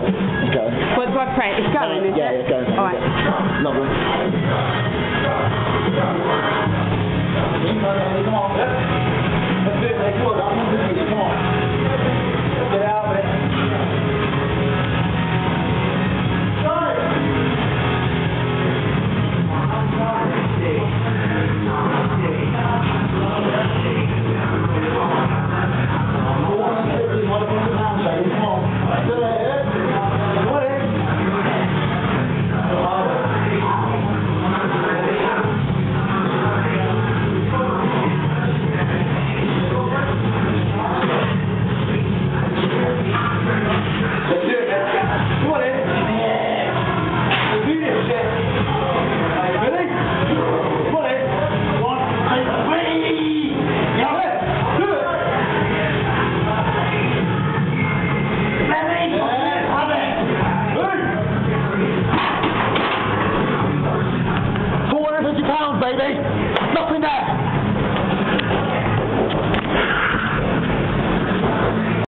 It's going. But what? It's going, no, yeah, it's going. All right. Lovely. baby. Nothing there.